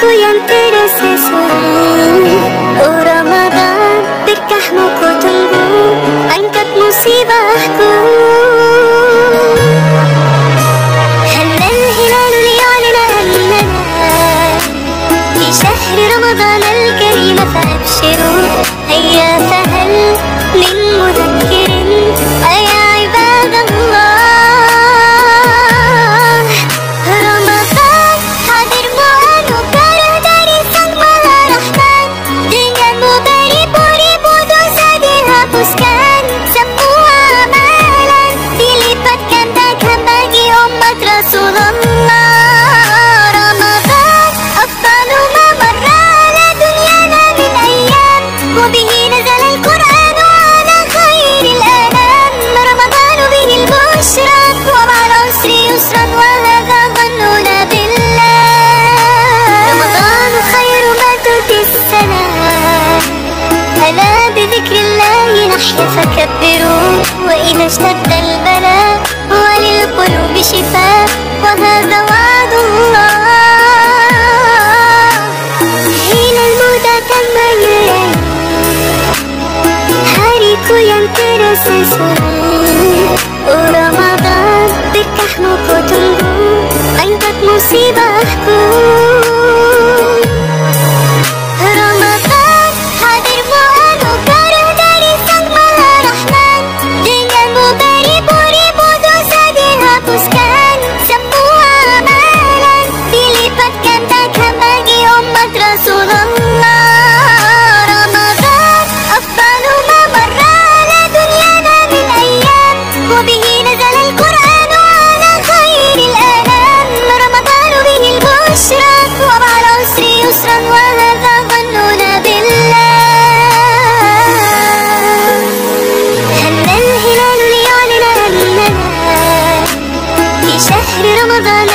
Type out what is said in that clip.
tuyo entero es eso. يحيى فكبروا اشتد البلاء وللقلوب شفاء وهذا وعد الله. حين Hariku yang terasa seru رسول الله. رمضان أفضل ما مر على دنيانا من أيام وبه نزل القرآن على خير الأنام. رمضان به البشرى ومع العسر يسرا وهذا ظننا بالله. هم الهلال ليعلن أننا في شهر رمضان